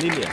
Lília.